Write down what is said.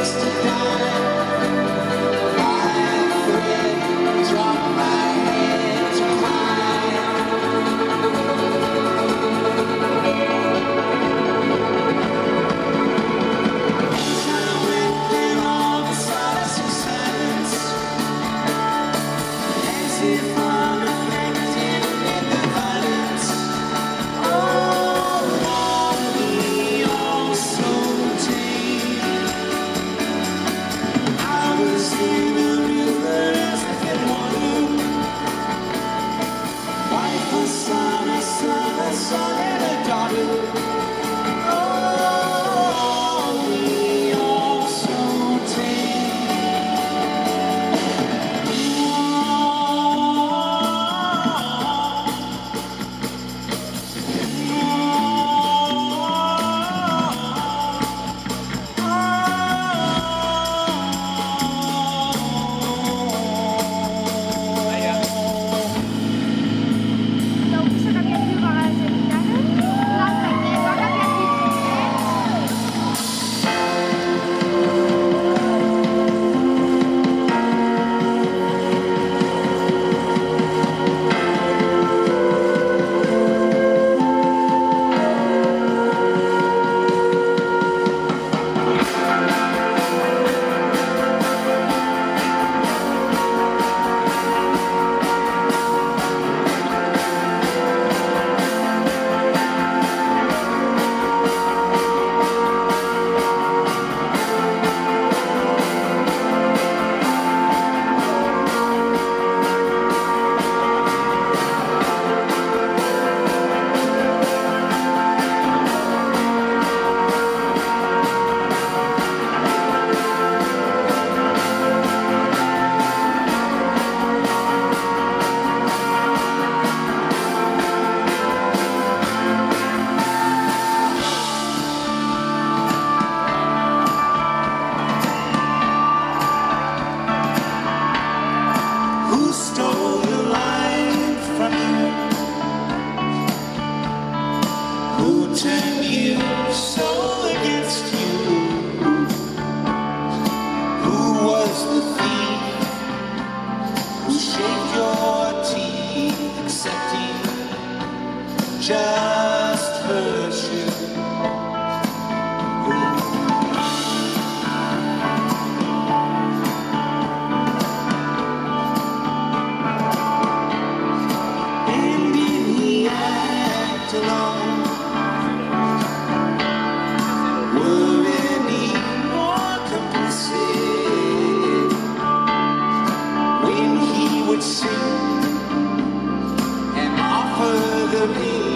Just to die. Just? And did he act alone? Were any more complicit when he would sing and offer the ring